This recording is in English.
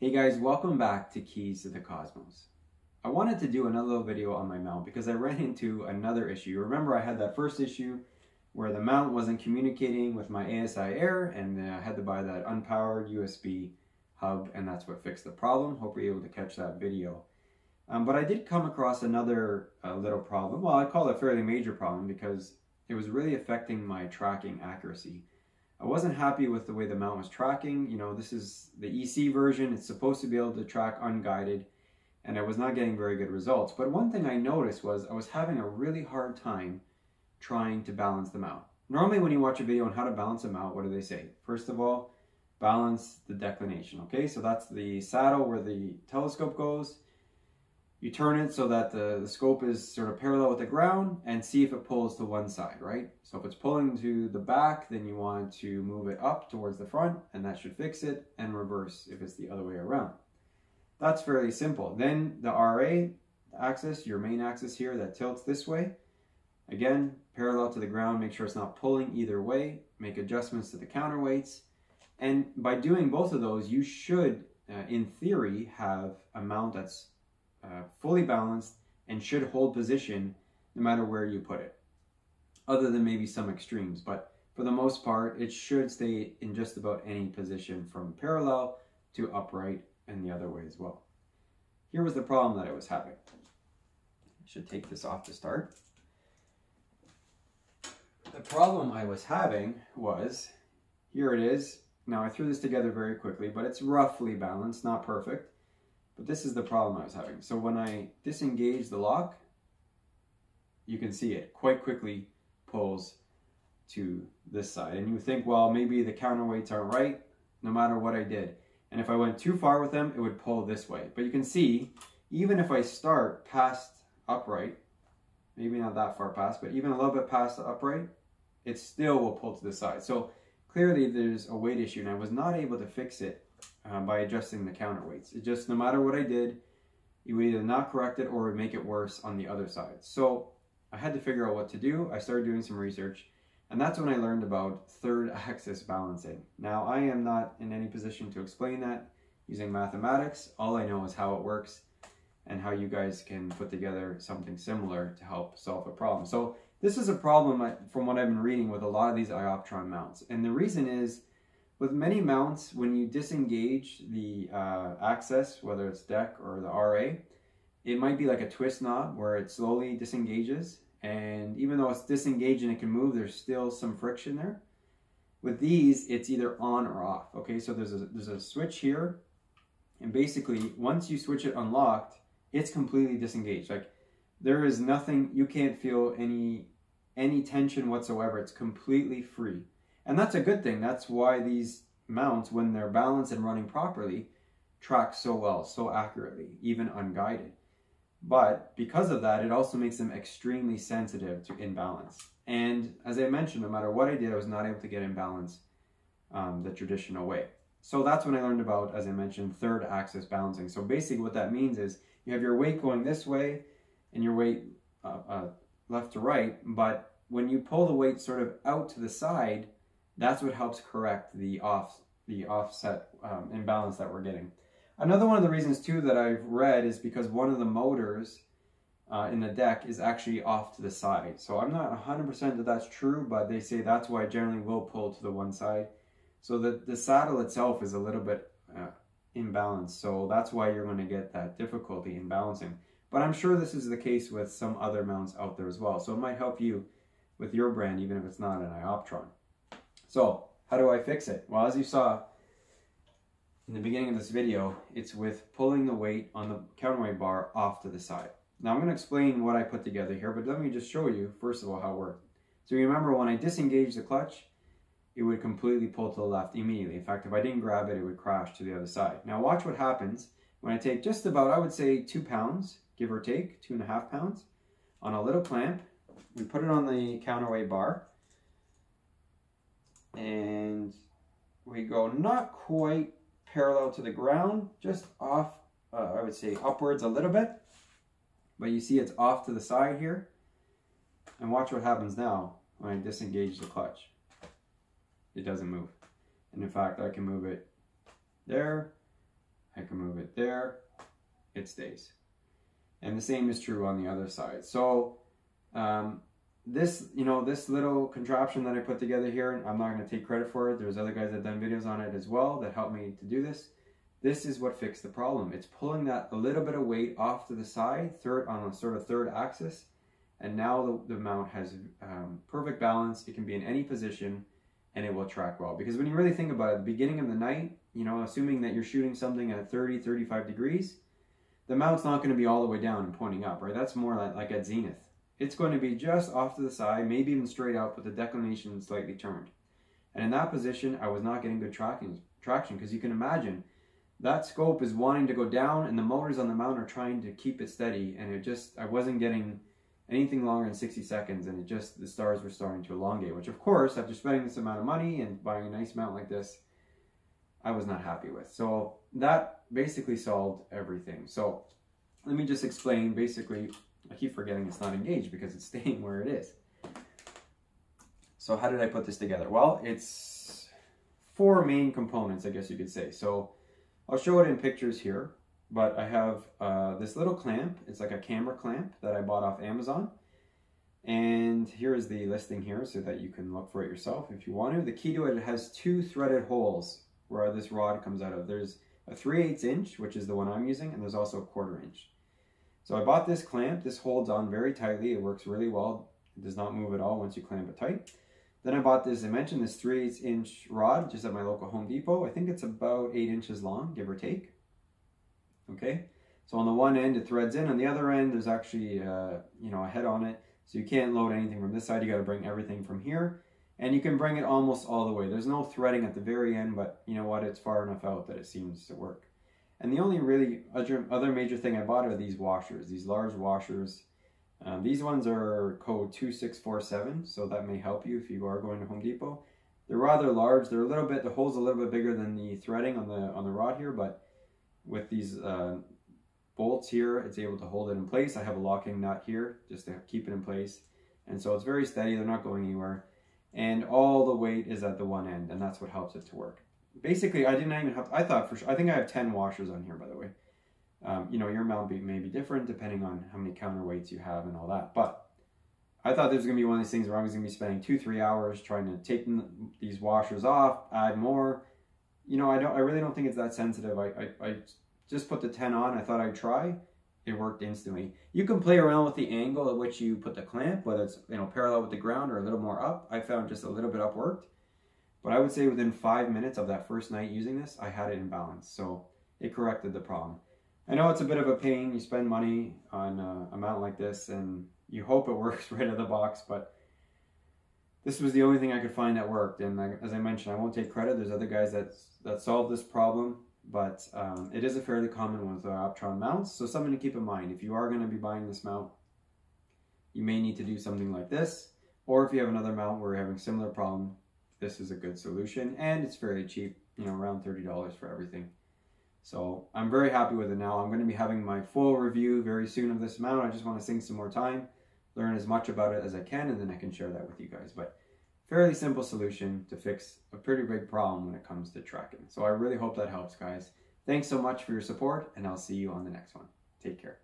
Hey guys, welcome back to Keys to the Cosmos. I wanted to do another little video on my mount because I ran into another issue. Remember I had that first issue where the mount wasn't communicating with my ASIAIR and I had to buy that unpowered USB hub and that's what fixed the problem. Hope you're able to catch that video. Um, but I did come across another uh, little problem. Well, I call it a fairly major problem because it was really affecting my tracking accuracy. I wasn't happy with the way the mount was tracking. You know, this is the EC version. It's supposed to be able to track unguided and I was not getting very good results. But one thing I noticed was I was having a really hard time trying to balance them out. Normally when you watch a video on how to balance them out, what do they say? First of all, balance the declination, okay? So that's the saddle where the telescope goes. You turn it so that the, the scope is sort of parallel with the ground and see if it pulls to one side, right? So if it's pulling to the back, then you want to move it up towards the front and that should fix it and reverse if it's the other way around. That's fairly simple. Then the RA axis, your main axis here that tilts this way, again, parallel to the ground, make sure it's not pulling either way, make adjustments to the counterweights. And by doing both of those, you should, uh, in theory, have a mount that's uh, fully balanced and should hold position no matter where you put it, other than maybe some extremes. But for the most part, it should stay in just about any position from parallel to upright and the other way as well. Here was the problem that I was having. I should take this off to start. The problem I was having was, here it is. Now I threw this together very quickly, but it's roughly balanced, not perfect. But this is the problem I was having. So when I disengage the lock, you can see it quite quickly pulls to this side. And you think, well, maybe the counterweights aren't right, no matter what I did. And if I went too far with them, it would pull this way. But you can see, even if I start past upright, maybe not that far past, but even a little bit past the upright, it still will pull to the side. So clearly there's a weight issue and I was not able to fix it uh, by adjusting the counterweights. It just, no matter what I did, it would either not correct it or would make it worse on the other side. So I had to figure out what to do. I started doing some research and that's when I learned about third axis balancing. Now, I am not in any position to explain that using mathematics. All I know is how it works and how you guys can put together something similar to help solve a problem. So this is a problem from what I've been reading with a lot of these Ioptron mounts. And the reason is, with many mounts, when you disengage the uh, axis, whether it's Dec or the RA, it might be like a twist knob where it slowly disengages and even though it's disengaged and it can move, there's still some friction there. With these, it's either on or off. Okay, so there's a, there's a switch here. And basically, once you switch it unlocked, it's completely disengaged. Like there is nothing, you can't feel any, any tension whatsoever. It's completely free. And that's a good thing. That's why these mounts, when they're balanced and running properly, track so well, so accurately, even unguided. But because of that, it also makes them extremely sensitive to imbalance. And as I mentioned, no matter what I did, I was not able to get imbalance um, the traditional way. So that's when I learned about, as I mentioned, third axis balancing. So basically what that means is you have your weight going this way and your weight uh, uh, left to right, but when you pull the weight sort of out to the side, that's what helps correct the off the offset um, imbalance that we're getting. Another one of the reasons too that I've read is because one of the motors uh, in the Dec is actually off to the side. So I'm not 100% that that's true, but they say that's why I generally will pull to the one side. So the, the saddle itself is a little bit uh, imbalanced. So that's why you're going to get that difficulty in balancing. But I'm sure this is the case with some other mounts out there as well. So it might help you with your brand, even if it's not an Ioptron. So how do I fix it? Well, as you saw, in the beginning of this video, it's with pulling the weight on the counterweight bar off to the side. Now I'm going to explain what I put together here, but let me just show you, first of all, how it worked. So remember when I disengaged the clutch, it would completely pull to the left immediately. In fact, if I didn't grab it, it would crash to the other side. Now watch what happens when I take just about, I would say, two pounds, give or take, two and a half pounds, on a little clamp. We put it on the counterweight bar, and we go not quite parallel to the ground, just off, uh, I would say upwards a little bit. But you see it's off to the side here. And watch what happens now when I disengage the clutch. It doesn't move. And in fact, I can move it there. I can move it there, it stays. And the same is true on the other side. So um, this, you know, this little contraption that I put together here, and I'm not going to take credit for it. There's other guys that done videos on it as well that helped me to do this. This is what fixed the problem. It's pulling that a little bit of weight off to the side, third on a sort of third axis, and now the, the mount has um, perfect balance. It can be in any position, and it will track well. Because when you really think about it, the beginning of the night, you know, assuming that you're shooting something at 30, 35 degrees, the mount's not going to be all the way down and pointing up, right? That's more like, like at zenith. It's going to be just off to the side, maybe even straight out, with the declination slightly turned. And in that position, I was not getting good tracking, traction because you can imagine that scope is wanting to go down and the motors on the mount are trying to keep it steady and it just, I wasn't getting anything longer than 60 seconds and it just, the stars were starting to elongate, which of course, after spending this amount of money and buying a nice mount like this, I was not happy with. So that basically solved everything. So let me just explain basically I keep forgetting it's not engaged because it's staying where it is. So how did I put this together? Well, it's four main components, I guess you could say. So I'll show it in pictures here, but I have uh, this little clamp. It's like a camera clamp that I bought off Amazon. And here is the listing here so that you can look for it yourself if you want to. The key to it, it has two threaded holes where this rod comes out of. There's a 3 8 inch, which is the one I'm using, and there's also a quarter inch. So I bought this clamp. This holds on very tightly. It works really well. It does not move at all once you clamp it tight. Then I bought this, I mentioned this 3 8 inch rod just at my local Home Depot. I think it's about 8 inches long, give or take. Okay, so on the one end it threads in, on the other end there's actually uh, you know a head on it. So you can't load anything from this side, you got to bring everything from here. And you can bring it almost all the way. There's no threading at the very end, but you know what, it's far enough out that it seems to work. And the only really other major thing I bought are these washers, these large washers. Um, these ones are code 2647, so that may help you if you are going to Home Depot. They're rather large. They're a little bit, the hole's a little bit bigger than the threading on the on the rod here, but with these uh, bolts here, it's able to hold it in place. I have a locking nut here just to keep it in place. And so it's very steady. They're not going anywhere. And all the weight is at the one end, and that's what helps it to work basically, I didn't even have, I thought for sure, I think I have 10 washers on here, by the way. Um, you know, your mount may be different depending on how many counterweights you have and all that. But I thought this was going to be one of these things where I was going to be spending two, three hours trying to take these washers off, add more. You know, I don't, I really don't think it's that sensitive. I, I, I just put the 10 on. I thought I'd try. It worked instantly. You can play around with the angle at which you put the clamp, whether it's, you know, parallel with the ground or a little more up. I found just a little bit up worked. But I would say within five minutes of that first night using this, I had it in balance. So it corrected the problem. I know it's a bit of a pain. You spend money on a mount like this and you hope it works right out of the box, but this was the only thing I could find that worked. And as I mentioned, I won't take credit. There's other guys that, that solved this problem, but um, it is a fairly common one with uh, Optron mounts. So something to keep in mind. If you are going to be buying this mount, you may need to do something like this. Or if you have another mount where you're having similar problem, this is a good solution and it's fairly cheap, you know, around $30 for everything. So I'm very happy with it now. I'm going to be having my full review very soon of this mount. I just want to sink some more time, learn as much about it as I can, and then I can share that with you guys. But fairly simple solution to fix a pretty big problem when it comes to tracking. So I really hope that helps, guys. Thanks so much for your support, and I'll see you on the next one. Take care.